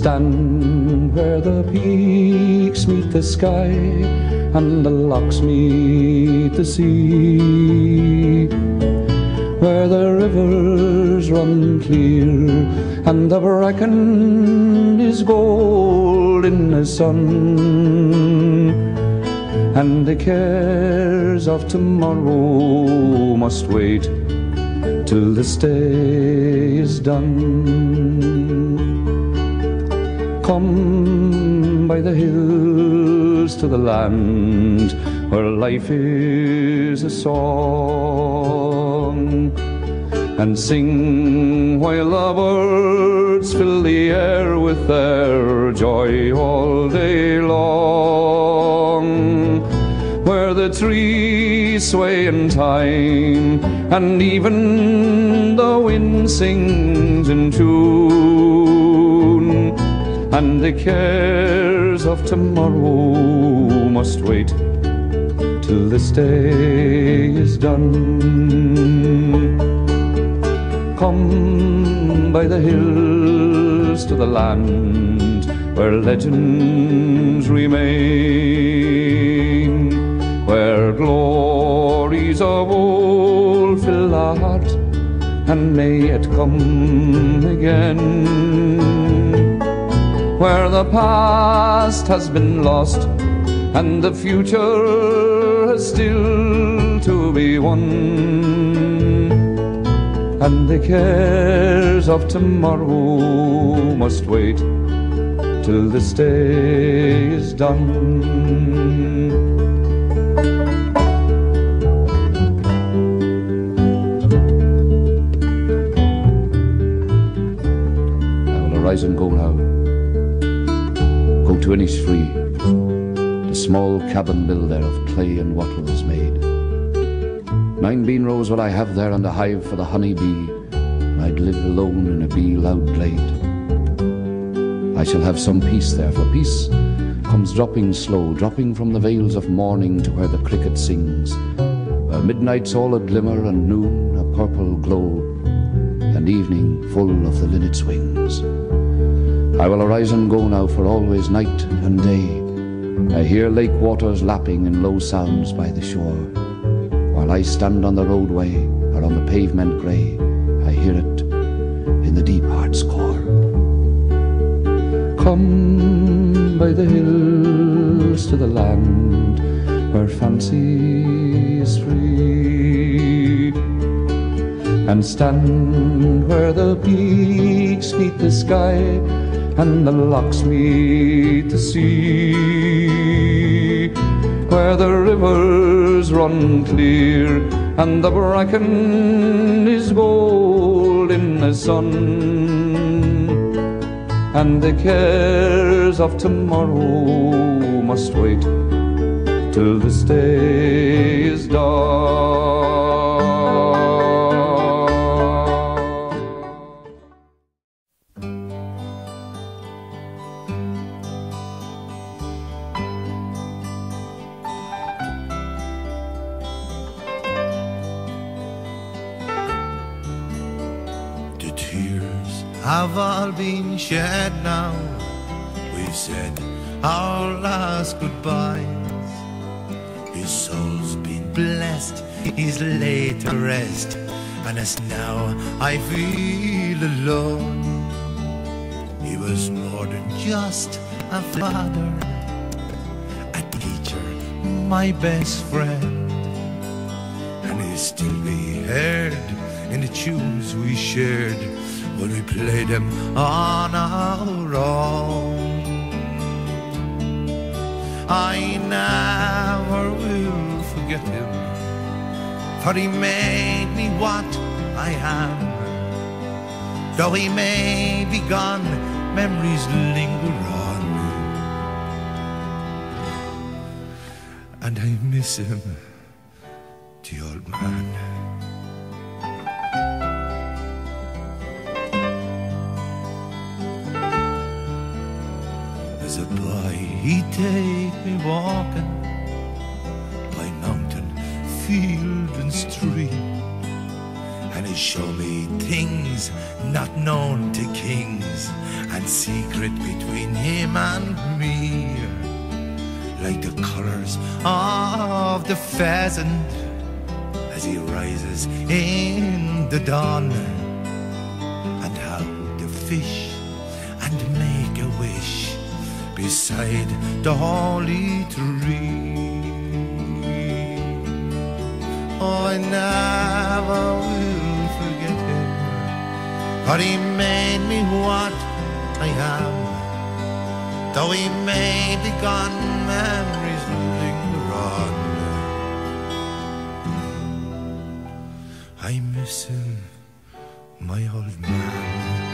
stand where the peaks meet the sky and the lochs meet the sea. Where the rivers run clear and the bracken is gold in the sun. And the cares of tomorrow must wait till this day is done come by the hills to the land where life is a song and sing while the birds fill the air with their joy all day long. Where the trees sway in time and even the wind sings in tune and the cares of tomorrow must wait till this day is done. Come by the hills to the land where legends remain, where glories of old fill the heart, and may it come again where the past has been lost and the future has still to be won. And the cares of tomorrow must wait till this day is done. I will arise and go now to Innisfree, the small cabin built there of clay and wattles made. Nine bean rows will I have there and a hive for the honey bee, and I'd live alone in a bee loud glade. I shall have some peace there, for peace comes dropping slow, dropping from the vales of morning to where the cricket sings, where midnight's all a glimmer and noon a purple glow, and evening full of the linnet's wings. I will arise and go now for always night and day. I hear lake waters lapping in low sounds by the shore. While I stand on the roadway or on the pavement grey, I hear it in the deep heart's core. Come by the hills to the land where fancy is free and stand where the peaks meet the sky and the lochs meet the sea, where the rivers run clear and the bracken is gold in the sun, and the cares of tomorrow must wait till this day is done. Have all been shed now. We've said our last goodbyes. His soul's been blessed, he's laid to rest, and as now I feel alone. He was more than just a father, a teacher, my best friend, and he'll still be heard in the tunes we shared when we played them on our own. I never will forget him, for he made me what I am. Though he may be gone, memories linger on. And I miss him, the old man. He'd take me walking by mountain, field, and stream, and he show me things not known to kings and secret between him and me. Like the colors of the pheasant as he rises in the dawn. And how the fish beside the holy tree oh I never will forget him for he made me what I am Though he may be gone, memories linger on. I miss him, my old man.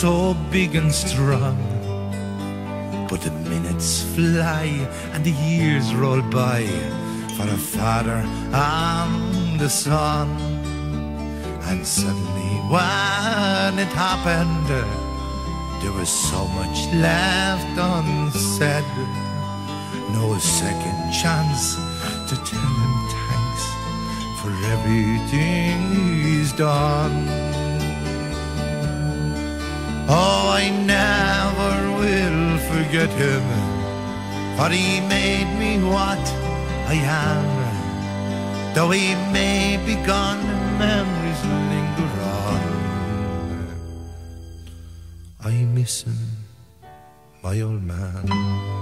So big and strong. But the minutes fly and the years roll by for a father and a son. And suddenly, when it happened, there was so much left unsaid. No second chance to tell him thanks for everything he's done. Oh, I never will forget him, for he made me what I am. Though he may be gone, memories linger on. I miss him, my old man.